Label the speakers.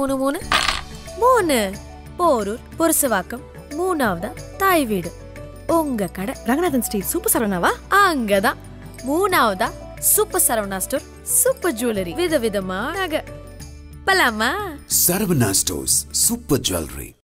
Speaker 1: மூணு மூணு. மூணு. போரூர் பொருசவாக்கம். மூணாவதா தாய் வீடு உங்க கடை
Speaker 2: ரங்கநாதன் ஸ்ட்ரீட் சூப்பர் சரவணாவா?
Speaker 1: அங்கதான். மூணாவதா super Saravana store super jewellery. விதவிதமா நகை. Balama?
Speaker 3: Saravana stores super jewellery.